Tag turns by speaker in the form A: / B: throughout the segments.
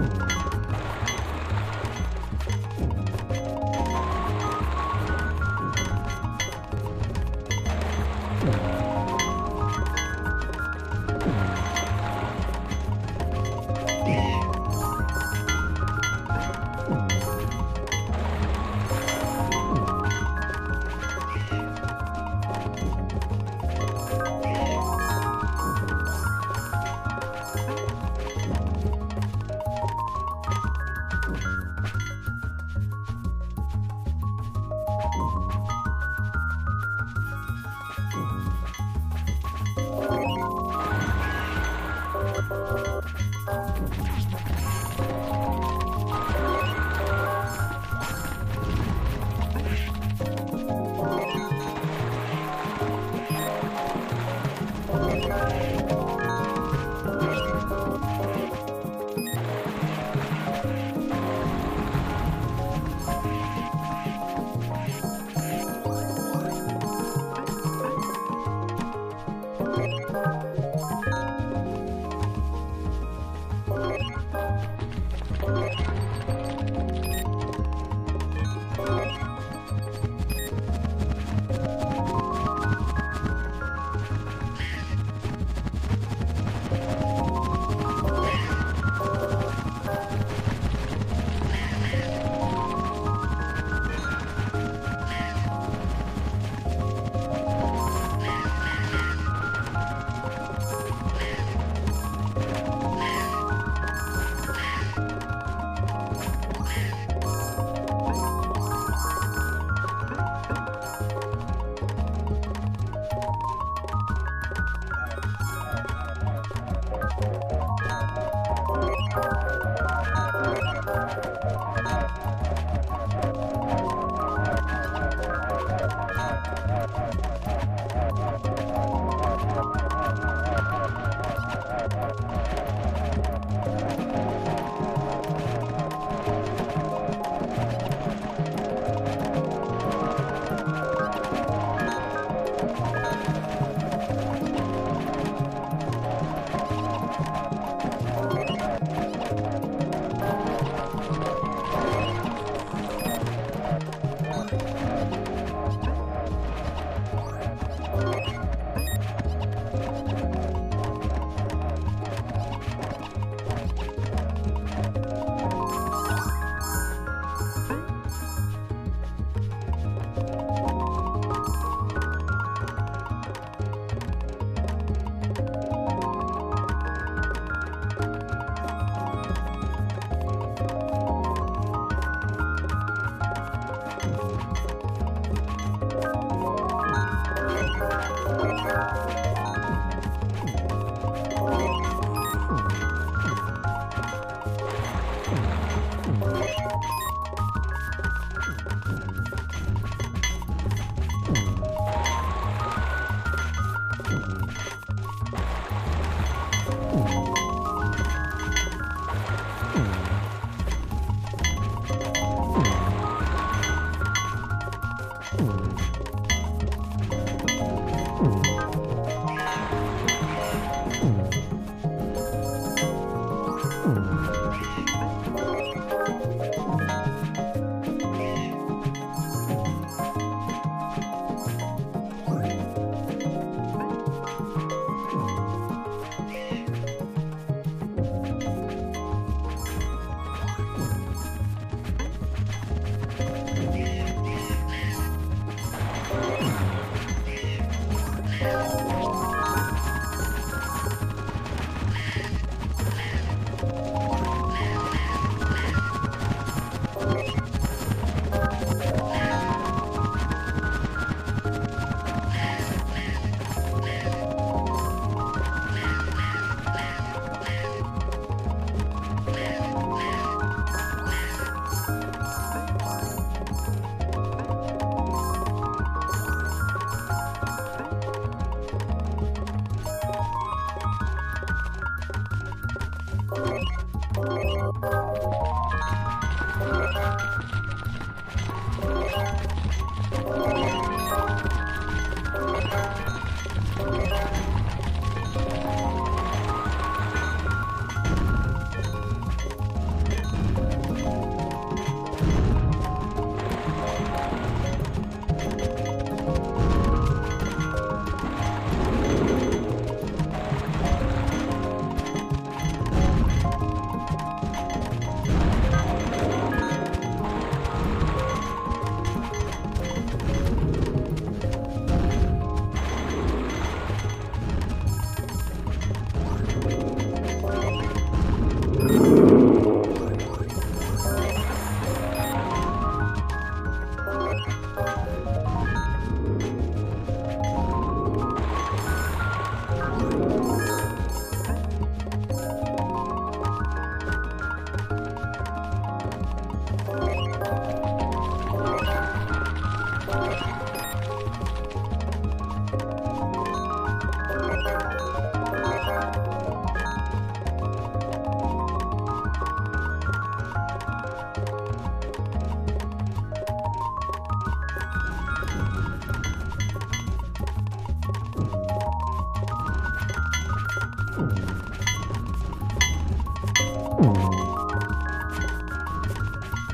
A: Música Thank you.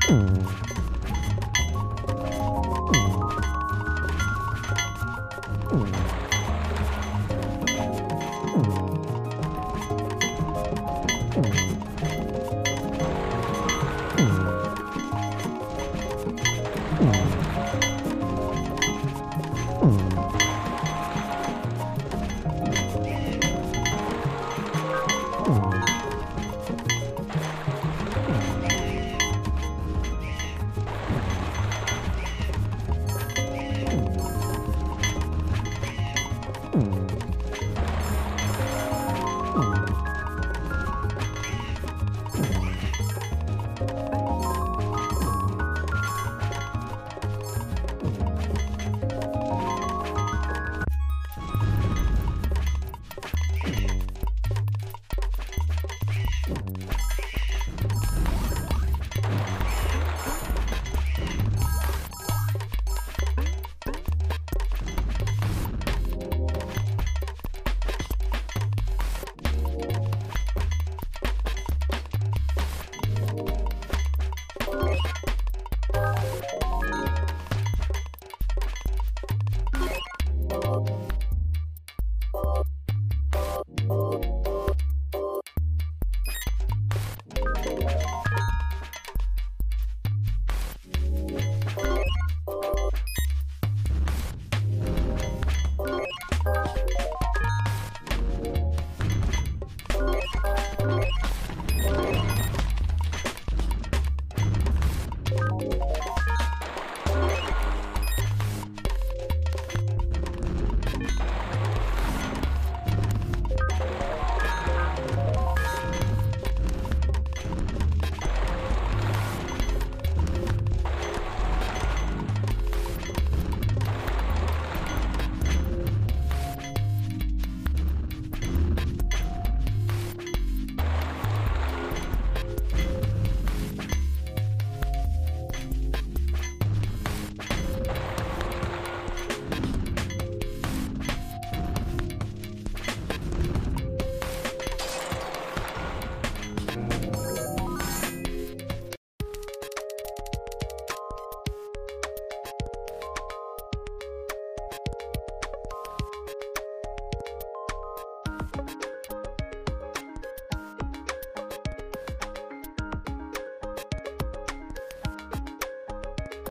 A: Mm. 嗯。you